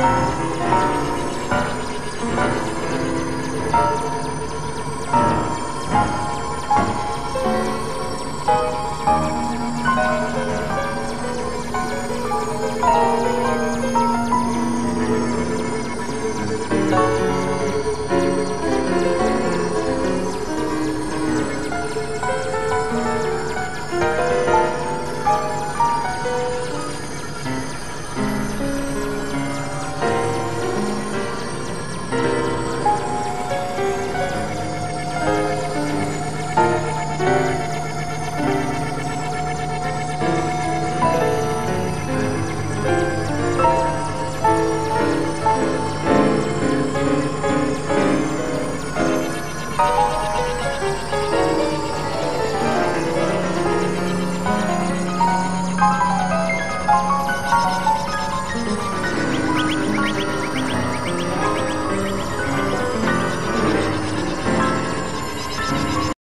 Bye.